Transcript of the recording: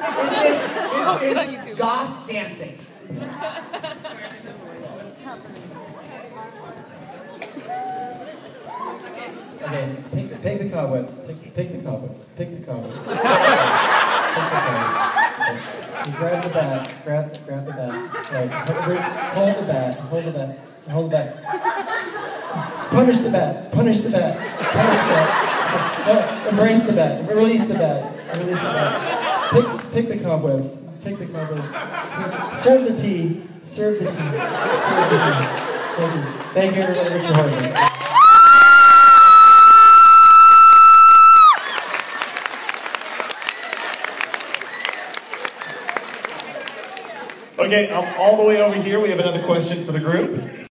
This is, this is goth dancing. Okay, take the, take the cobwebs. Take, take the cobwebs. Take the cobwebs. take the cobwebs. Okay. Grab the bat. Grab, grab the bat. Right. Hold the bat. Hold the bat. Hold the bat. Punish the bat. Punish the bat. Punish the bat. Embrace the bat. Release the bat. Release the bat. Pick, pick the cobwebs. Take the cobwebs. Serve the tea. Serve the tea. Serve the tea. Thank you. Thank you, everybody. Richard Horvitz. Okay, um, all the way over here, we have another question for the group.